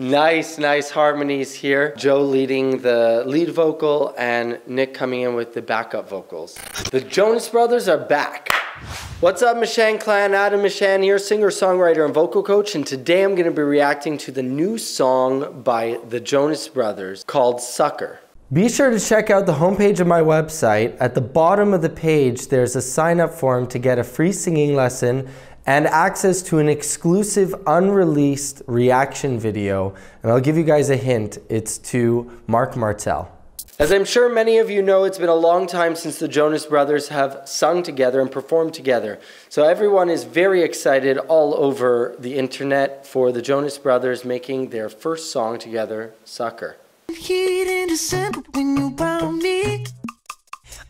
Nice, nice harmonies here. Joe leading the lead vocal and Nick coming in with the backup vocals. The Jonas Brothers are back. What's up, Mishan Clan? Adam Mishan here, singer, songwriter, and vocal coach. And today I'm going to be reacting to the new song by the Jonas Brothers called Sucker. Be sure to check out the homepage of my website. At the bottom of the page, there's a sign up form to get a free singing lesson and access to an exclusive unreleased reaction video. And I'll give you guys a hint it's to Marc Martel. As I'm sure many of you know, it's been a long time since the Jonas Brothers have sung together and performed together. So everyone is very excited all over the internet for the Jonas Brothers making their first song together, Sucker.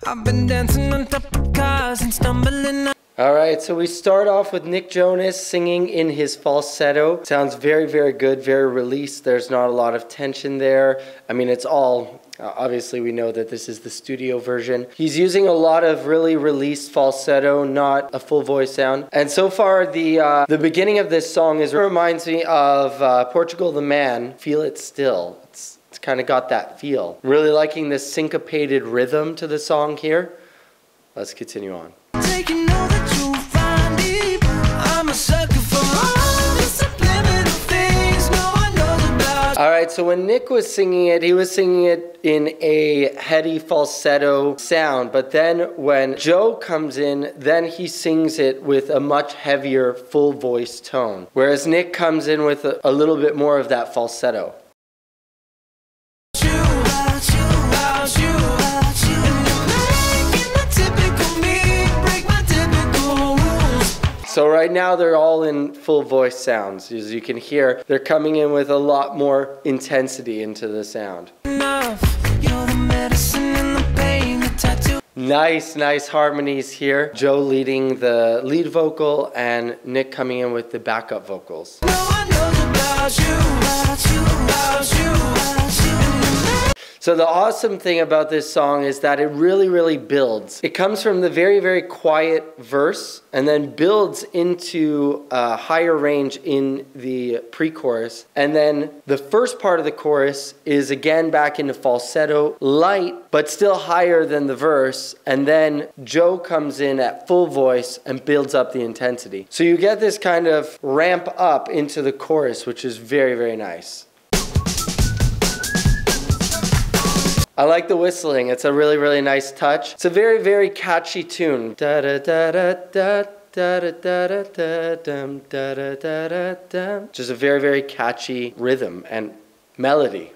I've been dancing on top of cars and stumbling all right, so we start off with Nick Jonas singing in his falsetto. Sounds very, very good, very released. There's not a lot of tension there. I mean, it's all, uh, obviously we know that this is the studio version. He's using a lot of really released falsetto, not a full voice sound. And so far, the, uh, the beginning of this song is reminds me of uh, Portugal the Man, Feel It Still. It's, it's kind of got that feel. Really liking this syncopated rhythm to the song here. Let's continue on. So when Nick was singing it, he was singing it in a heady falsetto sound. But then when Joe comes in, then he sings it with a much heavier full voice tone. Whereas Nick comes in with a, a little bit more of that falsetto. So right now they're all in full voice sounds. As you can hear, they're coming in with a lot more intensity into the sound. Nice, nice harmonies here. Joe leading the lead vocal and Nick coming in with the backup vocals. So the awesome thing about this song is that it really, really builds. It comes from the very, very quiet verse and then builds into a higher range in the pre-chorus. And then the first part of the chorus is again back into falsetto, light, but still higher than the verse. And then Joe comes in at full voice and builds up the intensity. So you get this kind of ramp up into the chorus, which is very, very nice. I like the whistling. It's a really, really nice touch. It's a very, very catchy tune. Da da da da da. Just a very, very catchy rhythm and melody.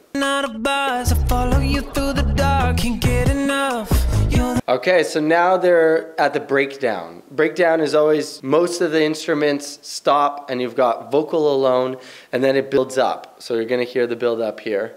Okay, so now they're at the breakdown. Breakdown is always most of the instruments stop and you've got vocal alone and then it builds up. So you're gonna hear the build up here.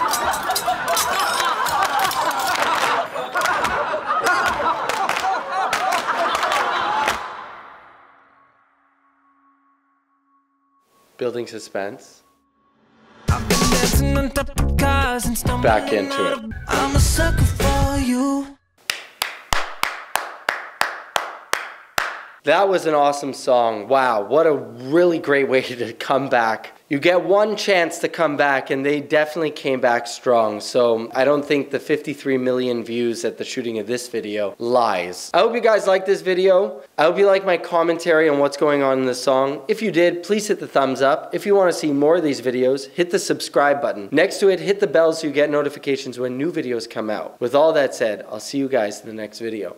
building suspense. Back into it. That was an awesome song. Wow, what a really great way to come back you get one chance to come back, and they definitely came back strong. So I don't think the 53 million views at the shooting of this video lies. I hope you guys like this video. I hope you like my commentary on what's going on in the song. If you did, please hit the thumbs up. If you want to see more of these videos, hit the subscribe button. Next to it, hit the bell so you get notifications when new videos come out. With all that said, I'll see you guys in the next video.